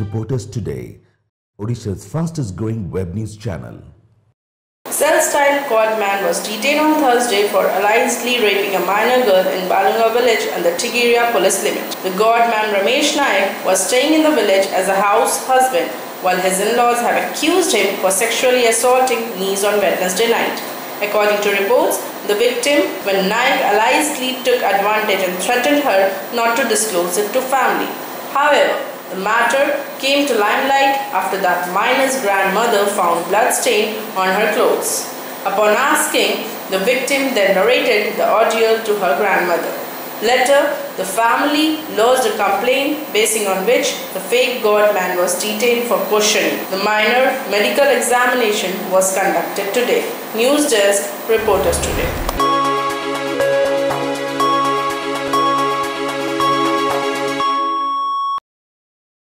Reporters Today, Odisha's fastest growing web news channel. Cell-style quad man was detained on Thursday for allegedly raping a minor girl in Baulanga village and the Tigiria police limit. The god man Ramesh Nayak was staying in the village as a house husband while his in-laws have accused him for sexually assaulting niece on Wednesday night. According to reports, the victim, when Nayak allegedly took advantage and threatened her not to disclose it to family. However, the matter came to limelight after that minor's grandmother found blood stain on her clothes. Upon asking, the victim then narrated the ordeal to her grandmother. Later, the family lodged a complaint basing on which the fake god man was detained for questioning. The minor medical examination was conducted today. News Desk, Reporters Today.